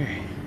Okay.